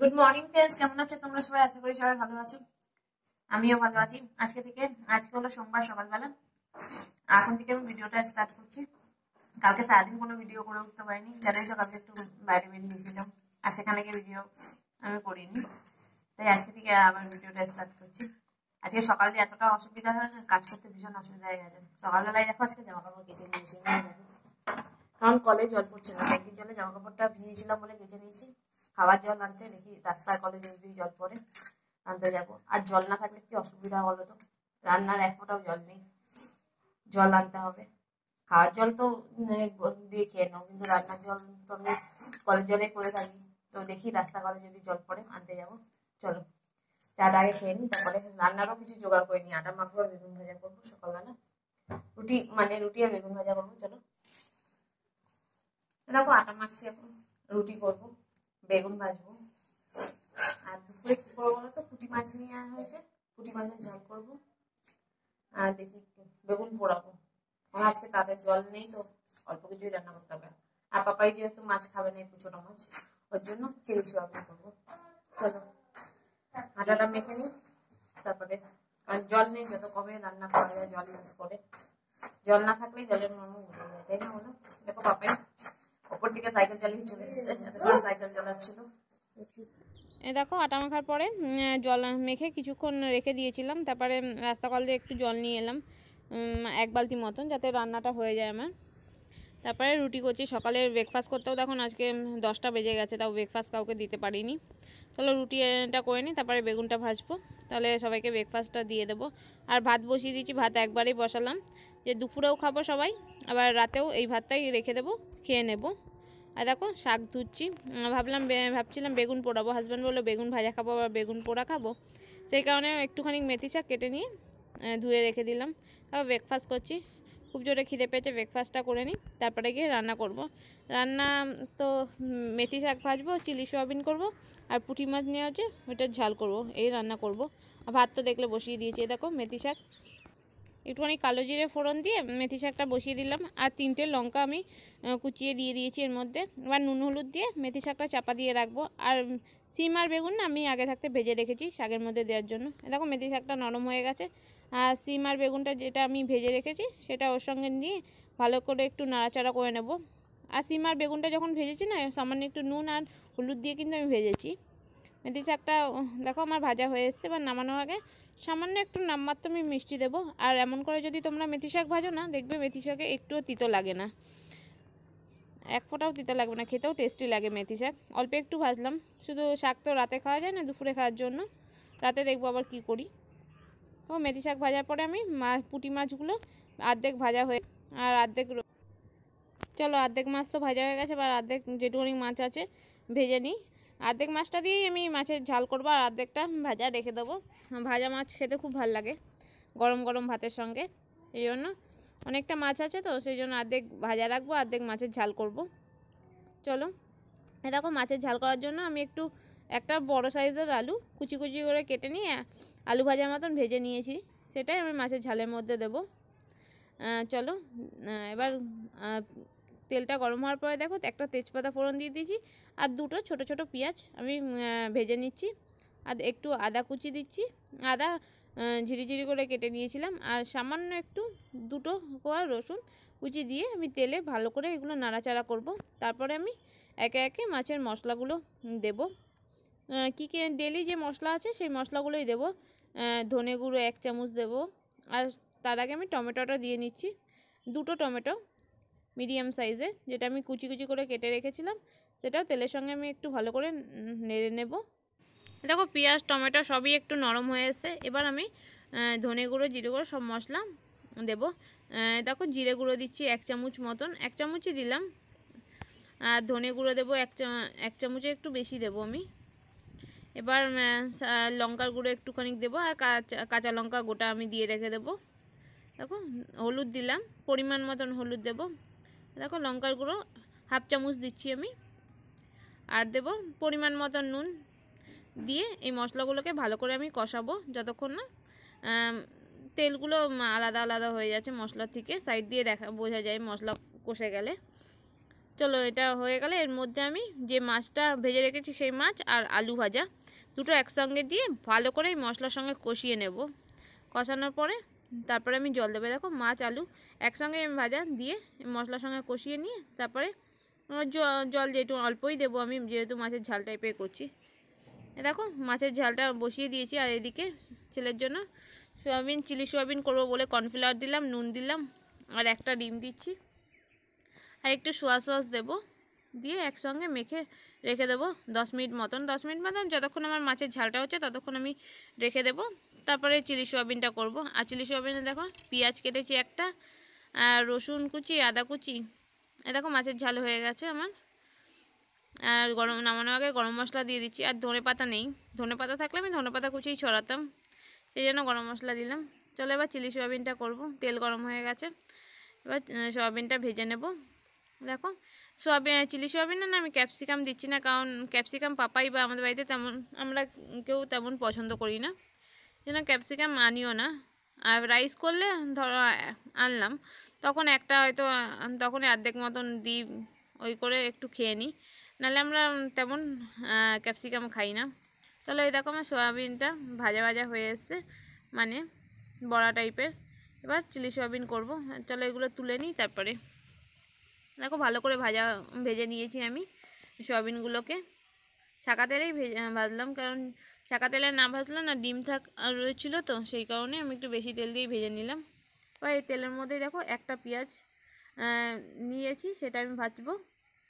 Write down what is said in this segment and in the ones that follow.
Good morning friends কেমন আছো তোমরা সবাই? আশা করি সবাই ভালো আছো আমিও ভালো আছি। আজকে থেকে, আজকে হলো সোমবার সকালবেলা। এখন থেকে আমি ভিডিওটা স্টার্ট করছি। কালকে সারাদিন কোনো ভিডিও করে উঠতে পারিনি। জানাই তো, কালকে একটু বাইরে আর সেখানে গিয়ে ভিডিও আমি করিনি। তাই আজকে থেকে আবার ভিডিওটা স্টার্ট করছি। আজকে সকাল দিয়ে এতটা অসুবিধা হয় না, কাজ করতে ভীষণ অসুবিধা হয়ে গেছে। সকালবেলায় দেখো, আজকে জামা কাপড় কেচে নিয়েছি। কারণ কলে জল পড়ছে না। ট্যাঙ্কির জলে জামা কাপড়টা ভিজিয়েছিলাম বলে কেচে নিয়েছি। খাবার জল আনতে দেখি রাস্তায় কলে যদি জল পড়ে, আনতে যাব। আর জল না থাকলে কি অসুবিধা বলো তো? রান্নার এক ফোঁটাও জল নেই। জল আনতে হবে। খাওয়ার জল তো দিয়ে খেয়ে নাও, কিন্তু রান্নার জল তো আমি কলের জলে করে থাকি। তো দেখি রাস্তা কলে যদি জল পড়ে, আনতে যাব। চলো চাটা আগে খেয়ে নিই, তারপরে রান্নারও কিছু জোগাড় করে নিই। আটা মাখবো আর বেগুন ভাজা করব সকালবেলা। রুটি মানে রুটি আর বেগুন ভাজা করব, চলো। দেখো আটা মাখছি এখন, রুটি করব। বেগুন ভাজবো। আর দুপুরে কি করব বলো তো? পুঁটি মাছ নিয়ে আসা হয়েছে। পুঁটি মাছের ঝাল করব। আর দেখি বেগুন পোড়াবো। আমার আজকে তাদের জল নেই তো, অল্প কিছুই রান্না করতে হবে। আর পাপাই যেহেতু মাছ খাবে না একটু ছোট মাছ, ওর জন্য চিলি সোয়াবিন করব। চলো, আটাটা মেখে নিই। তারপরে আর জল নেই, যত কমে রান্না করা যায়, জল ইউজ করে। জল না থাকলে জলের মর্ম উঠে যায়, তাই না বলো? দেখো পাপাই। থেকে সাইকেল চালিয়ে চলে সাইকেল চালাচ্ছিল। দেখো, আটা মাখার পরে জল মেখে কিছুক্ষণ রেখে দিয়েছিলাম। তারপরে রাস্তা কল দিয়ে একটু জল নিয়ে এলাম এক বালতি মতন, যাতে রান্নাটা হয়ে যায় আমার। তারপরে রুটি করছি, সকালে ব্রেকফাস্ট করতেও তখন আজকে দশটা বেজে গেছে, তাও ব্রেকফাস্ট কাউকে দিতে পারিনি। তাহলে রুটিটা করে নিই তারপরে বেগুনটা ভাজবো। তাহলে সবাইকে ব্রেকফাস্টটা দিয়ে দেবো। আর ভাত বসিয়ে দিয়েছি, ভাত একবারেই বসালাম। যে দুপুরেও খাব সবাই, আবার রাতেও এই ভাতটাই রেখে দেবো, খেয়ে নেব। আর দেখো শাক ধুচ্ছি। ভাবলাম ভাবছিলাম বেগুন পোড়াবো। হাজব্যান্ড বলল, বেগুন ভাজা খাব আবার বেগুন পোড়া খাব? সেই কারণে একটুখানি মেথি শাক কেটে নিয়ে ধুয়ে রেখে দিলাম। তারপর ব্রেকফাস্ট করছি। খুব জোরে খিদে পেয়েছে ব্রেকফাস্টটা করে নিই। তারপরে গিয়ে রান্না করব। রান্না তো মেথি শাক ভাজবো, চিলি সোয়াবিন করব, আর পুঁটি মাছ নিয়ে হচ্ছে ওইটার ঝাল করব। এই রান্না করব। আর ভাত তো দেখলে বসিয়ে দিয়েছি। দেখো, মেথি শাক। একটুখানি কালো জিরে ফোড়ন দিয়ে মেথি শাকটা বসিয়ে দিলাম আর তিনটে লঙ্কা আমি কুচিয়ে দিয়ে দিয়েছি এর মধ্যে। এবার নুন, হলুদ দিয়ে মেথি শাকটা চাপা দিয়ে রাখব। আর সিম আর বেগুন না আমি আগে থাকতে ভেজে রেখেছি শাকের মধ্যে দেওয়ার জন্য। দেখো মেথি শাকটা নরম হয়ে গেছে। আর সিম আর বেগুনটা যেটা আমি ভেজে রেখেছি সেটা ওর সঙ্গে নিয়ে ভালো করে একটু নাড়াচাড়া করে নেব। আর সিম আর বেগুনটা যখন ভেজেছি না, সামান্য একটু নুন আর হলুদ দিয়ে কিন্তু আমি ভেজেছি। মেথি শাকটা, দেখো আমার ভাজা হয়ে এসছে বা নামানোর আগে সামান্য একটু নামমাত্র আমি মিষ্টি দেবো। আর এমন করে যদি তোমরা মেথি শাক ভাজো না, দেখবে মেথি শাকে একটুও তিতো লাগে না। এক ফোঁটাও তিতো লাগবে না, খেতেও টেস্টি লাগে মেথি শাক। অল্প একটু ভাজলাম। শুধু শাক তো রাতে খাওয়া যায় না, দুপুরে খাওয়ার জন্য। রাতে দেখব আবার কি করি। ও, মেথি শাক ভাজার পরে আমি মা, পুঁটি মাছগুলো আর্ধেক ভাজা হয়ে, আর আর্ধেক চলো, আর্ধেক মাছ তো ভাজা হয়ে গেছে বা অর্ধেক যেটুকুনি মাছ আছে, ভেজে নিই। অর্ধেক মাছটা দিয়েই আমি মাছের ঝাল করব আর অর্ধেকটা ভাজা রেখে দেবো। ভাজা মাছ খেতে খুব ভালো লাগে গরম গরম ভাতের সঙ্গে। এই জন্য অনেকটা মাছ আছে তো, সেই জন্য অর্ধেক ভাজা রাখব অর্ধেক মাছের ঝাল করব। চলো দেখো মাছের ঝাল করার জন্য আমি একটু একটা বড় সাইজের আলু কুচি কুচি করে কেটে নিয়ে আলু ভাজার মতন ভেজে নিয়েছি, সেটাই আমি মাছের ঝালের মধ্যে দেব। চলো এবার তেলটা গরম হওয়ার পরে দেখো একটা তেজপাতা ফোড়ন দিয়ে দিয়েছি। আর দুটো ছোট ছোট পেঁয়াজ আমি ভেজে নিচ্ছি। আর একটু আদা কুচি দিচ্ছি। আদা ঝিরিঝিরি করে কেটে নিয়েছিলাম। আর সামান্য একটু দুটো কোয়া রসুন কুচি দিয়ে আমি তেলে ভালো করে এগুলো নাড়াচাড়া করব। তারপরে আমি একে একে মাছের মশলাগুলো দেব। কী কী ডেলি যে মশলা আছে সেই মশলাগুলোই দেব। ধনে গুঁড়ো এক চামচ দেব। আর তার আগে আমি টমেটোটা দিয়ে নিচ্ছি। দুটো টমেটো। মিডিয়াম সাইজে যেটা আমি কুচি কুচি করে কেটে রেখেছিলাম, সেটাও তেলের সঙ্গে আমি একটু ভালো করে নেড়ে নেব। দেখো পেঁয়াজ, টমেটো সবই একটু নরম হয়ে এসছে, এবার আমি ধনে গুঁড়ো, জিরে গুঁড়ো সব মশলা দেব। দেখো জিরে গুঁড়ো দিচ্ছি এক চামচ মতন, এক চামচই দিলাম। আর ধনে গুঁড়ো দেবো এক এক চামচে একটু বেশি দেবো আমি। এবার লঙ্কার গুঁড়ো একটুখানি দেবো, আর কাঁচা লঙ্কা গোটা আমি দিয়ে রেখে দেবো। দেখো, হলুদ দিলাম, পরিমাণ মতন হলুদ দেবো। দেখো লঙ্কার গুঁড়ো, হাফ চামচ দিচ্ছি আমি। আর দেব পরিমাণ মতন নুন দিয়ে এই মশলাগুলোকে ভালো করে আমি কষাবো যতক্ষণ না তেলগুলো আলাদা আলাদা হয়ে যাচ্ছে মশলার থেকে। সাইড দিয়ে দেখা, বোঝা যায় মশলা কষে গেলে। চলো এটা হয়ে গেলে এর মধ্যে আমি যে মাছটা ভেজে রেখেছি সেই মাছ আর আলু ভাজা দুটো একসঙ্গে দিয়ে ভালো করে এই মশলার সঙ্গে কষিয়ে নেব। কষানোর পরে তারপরে আমি জল দেবো। দেখো, মাছ, আলু একসঙ্গে আমি ভাজা দিয়ে মশলার সঙ্গে কষিয়ে নিয়ে তারপরে জল যেহেতু অল্পই দেবো আমি, যেহেতু মাছের ঝাল টাইপের করছি। দেখো, মাছের ঝালটা বসিয়ে দিয়েছি আর এদিকে ছেলের জন্য সোয়াবিন, চিলি সোয়াবিন করব বলে কর্নফ্লাওয়ার দিলাম, নুন দিলাম আর একটা ডিম দিচ্ছি। আর একটু সোয়া সস দেবো দিয়ে একসঙ্গে মেখে রেখে দেবো দশ মিনিট মতন। দশ মিনিট মতন যতক্ষণ আমার মাছের ঝালটা হচ্ছে ততক্ষণ আমি রেখে দেবো। তারপরে চিলি সোয়াবিনটা করব। আর চিলি সোয়াবিনে দেখো পেঁয়াজ কেটেছি একটা, আর রসুন কুচি, আদা কুচি। এ দেখো মাছের ঝাল হয়ে গেছে আমার। আর গরম, নামানোর আগে গরম মশলা দিয়ে দিচ্ছি। আর ধনে পাতা নেই। ধনে পাতা থাকলে আমি ধনে পাতা কুচিই ছড়াতাম। সেই জন্য গরম মশলা দিলাম। চলো এবার চিলি সোয়াবিনটা করব। তেল গরম হয়ে গেছে। এবার সোয়াবিনটা ভেজে নেব। দেখো সোয়াবিন চিলি সোয়াবিন না, আমি ক্যাপসিকাম দিচ্ছি না। কারণ ক্যাপসিকাম পাপাই বা আমাদের বাড়িতে তেমন, আমরা কেউ তেমন পছন্দ করি না। যেন ক্যাপসিকাম আনিও না। আর রাইস করলে ধরো আনলাম। তখন একটা হয়তো তখন অর্ধেক মতন দিই, ওই করে একটু খেয়ে নিই। নাহলে আমরা তেমন ক্যাপসিকাম খাই না। তাহলে এই দেখো আমার সোয়াবিনটা ভাজা ভাজা হয়ে এসছে। মানে বড়া টাইপের এবার চিলি সোয়াবিন করব। চলো এগুলো তুলে নিই তারপরে। দেখো ভালো করে ভাজা, ভেজে নিয়েছি আমি সোয়াবিনগুলোকে। ছাকা তেলেই ভেজে, ভাজলাম। কারণ ছাকা তেলে না ভাজলে না ডিম থাক রয়েছিলো তো, সেই কারণে আমি একটু বেশি তেল দিয়ে ভেজে নিলাম। এবার এই তেলের মধ্যেই দেখো একটা পেঁয়াজ নিয়েছি, সেটা আমি ভাজবো।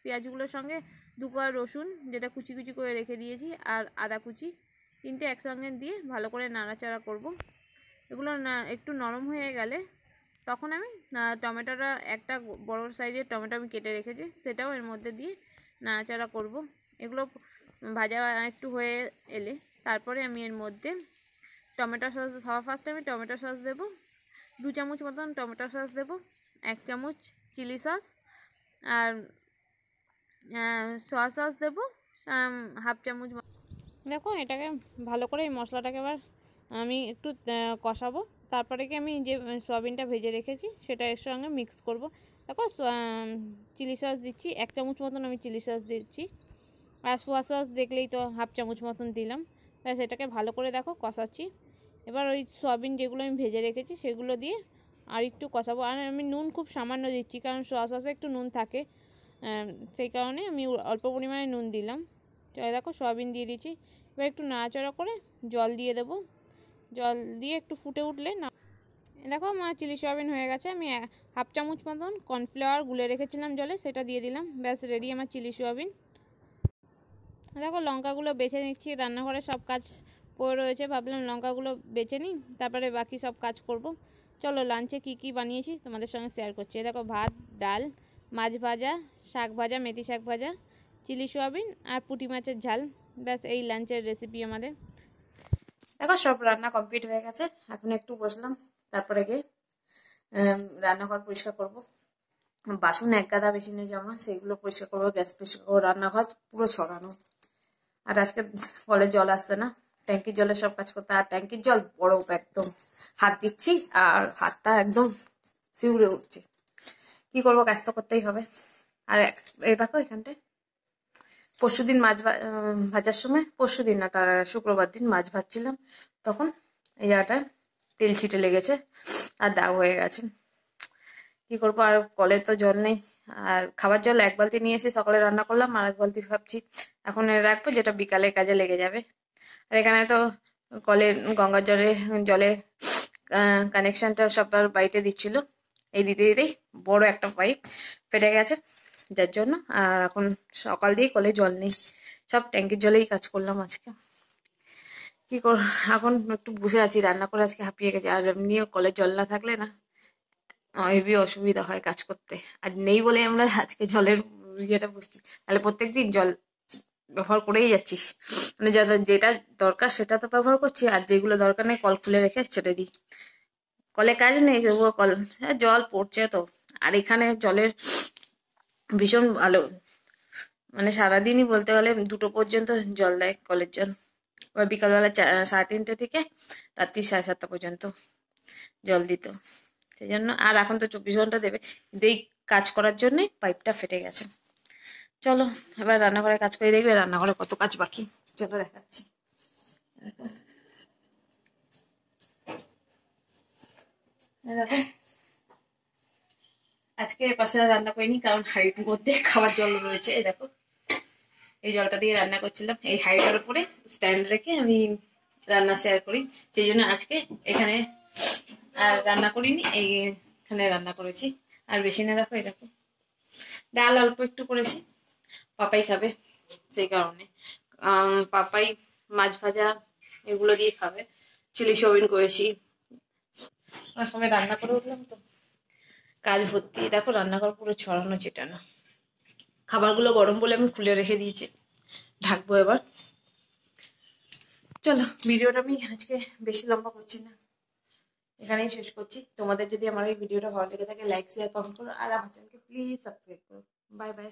পেঁয়াজগুলোর সঙ্গে দু কোয়া রসুন, যেটা কুচি কুচি করে রেখে দিয়েছি, আর আদা কুচি, তিনটে একসঙ্গে দিয়ে ভালো করে নাড়াচাড়া করব। এগুলো না, একটু নরম হয়ে গেলে তখন আমি টমেটোটা, একটা বড় সাইজের টমেটো আমি কেটে রেখেছি, সেটাও এর মধ্যে দিয়ে নাড়াচাড়া করব। এগুলো ভাজা একটু হয়ে এলে তারপরে আমি এর মধ্যে টমেটো সস সবার ফার্স্টে আমি টমেটো সস দেবো। দু চামচ মতন টমেটো সস দেবো, এক চামচ চিলি সস আর সয়া সস দেবো হাফ চামচ দেখো এটাকে ভালো করে এই মশলাটাকে এবার আমি একটু কষাবো। তারপরে কি আমি যে সয়াবিনটা ভেজে রেখেছি সেটা এর সঙ্গে মিক্স করব। দেখো চিলি সস দিচ্ছি, এক চামচ মতন আমি চিলি সস দিচ্ছি। আর সোয়া সস দেখলেই তো হাফ চামচ মতন দিলাম। ব্যাস, এটাকে ভালো করে দেখো, কষাচ্ছি। এবার ওই সয়াবিন যেগুলো আমি ভেজে রেখেছি, সেগুলো দিয়ে আর একটু কষাবো। আর আমি নুন খুব সামান্য দিচ্ছি, কারণ সোয়া সসে একটু নুন থাকে। সেই কারণে আমি অল্প পরিমাণে নুন দিলাম। দেখো, সয়াবিন দিয়ে দিচ্ছি। এবার একটু নাড়াচড়া করে জল দিয়ে দেবো। জল দিয়ে একটু ফুটে উঠলে না দেখো, আমার চিলি সয়াবিন হয়ে গেছে। আমি হাফ চামচ মতন কর্নফ্লাওয়ার গুলে রেখেছিলাম জলে, সেটা দিয়ে দিলাম। ব্যাস রেডি আমার চিলি সয়াবিন। দেখো লঙ্কাগুলো বেছে নিচ্ছি, রান্নাঘরে সব কাজ পড়ে রয়েছে, ভাবলাম লঙ্কাগুলো বেছে নিই, তারপরে বাকি সব কাজ করব। চলো লাঞ্চে কি কি বানিয়েছি তোমাদের সঙ্গে শেয়ার করছি। দেখো ভাত, ডাল, মাছ ভাজা, শাক ভাজা, মেথি শাক ভাজা, চিলি সোয়াবিন আর পুঁটি মাছের ঝাল। ব্যাস, এই লাঞ্চের রেসিপি আমাদের। দেখো সব রান্না কমপ্লিট হয়ে গেছে, এখন একটু বসলাম, তারপরে গিয়ে রান্নাঘর পরিষ্কার করব। বাসন এক গাদা বেশি নিয়ে জমা সেগুলো পরিষ্কার করব, গ্যাস পরিষ্কার করব, রান্নাঘর পুরো ছড়ানো। আর আজকে কলের জল আসছে না। ট্যাঙ্কির জলে সব কাজ করতে আর ট্যাঙ্কির জল বড় একদম। হাত দিচ্ছি আর হাতটা একদম শিউরে উঠছে। কি করব? কাজ তো করতেই হবে। আর এই দেখো এখানটায়। পরশু দিন মাছ ভাজার সময় পরশু দিন না, তার শুক্রবার দিন মাছ ভাজছিলাম। তখন এই জায়গাটায় তেল ছিটে লেগেছে আর দাগ হয়ে গেছে। কি করব? আর কলে তো জল নেই। আর খাবার জল এক বালতি নিয়ে এসে সকালে রান্না করলাম। আর এক বালতি ভাবছি এখন রাখব, যেটা বিকালের কাজে লেগে যাবে। আর এখানে তো কলের, গঙ্গার জলে, জলের কানেকশনটা সবার বাড়িতে দিচ্ছিল। এই দিতে দিতেই বড় একটা পাইপ ফেটে গেছে, যার জন্য। আর এখন সকাল দিয়ে কলে জল নেই। সব ট্যাঙ্কির জলেই কাজ করলাম আজকে। কি কর, এখন একটু বসে আছি, রান্না করে আজকে হাঁপিয়ে গেছে। আর এমনিও কলের জল না থাকলে না হেবি অসুবিধা হয় কাজ করতে। আর নেই বলে আমরা আজকে জলের ইয়েটা বুঝছি তাহলে প্রত্যেক দিন জল ব্যবহার করেই যাচ্ছিস। মানে যেটা দরকার সেটা তো ব্যবহার করছি, আর যেগুলো দরকার নেই কল খুলে রেখে ছেড়ে দিই। কলে কাজ নেই, তবুও কল হ্যাঁ জল পড়ছে তো। আর এখানে জলের ভীষণ ভালো। মানে সারাদিনই বলতে গেলে দুটো পর্যন্ত জল দেয় কলের জল। এবার বিকালবেলা সাড়ে তিনটে থেকে রাত্রি সাড়ে সাতটা পর্যন্ত জল দিত। সেই জন্য, আর এখন তো চব্বিশ ঘণ্টা দেবে। কিন্তু এই কাজ করার জন্যে পাইপটা ফেটে গেছে। চলো, এবার রান্নাঘরে কাজ করে দেখবে রান্নাঘরে কত কাজ বাকি। চলো দেখাচ্ছি। দেখো। আজকে পাশে রান্না করিনি, কারণ হাঁড়ির মধ্যে খাবার জল রয়েছে, এই দেখো। এই জলটা দিয়ে রান্না করছিলাম। এই হাঁড়িটার উপরে স্ট্যান্ড রেখে আমি রান্না শেয়ার করি। সেই জন্য আজকে এখানে আর রান্না করিনি, এইখানে রান্না করেছি। আর বেশি না, দেখো, এই দেখো। ডাল অল্প একটু করেছি। পাপাই খাবে সেই কারণে। পাপাই মাছ ভাজা এগুলো দিয়ে খাবে। চিলি সোবিন করেছি। সময় রান্না করে উঠলাম তো। কাজ ভর্তি দেখো রান্নাঘর পুরো ছড়ানো চেটানো। খাবারগুলো গরম বলে আমি খুলে রেখে দিয়েছি। ঢাকবো এবার। চলো ভিডিওটা আমি আজকে বেশি লম্বা করছি না। এখানেই শেষ করছি। তোমাদের যদি আমার এই ভিডিওটা ভালো লেগে থাকে লাইক শেয়ার কমেন্ট করো। আর আমার চ্যানেলকে প্লিজ সাবস্ক্রাইব করো। Bye bye